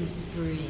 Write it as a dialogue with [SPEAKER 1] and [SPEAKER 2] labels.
[SPEAKER 1] Killing spree.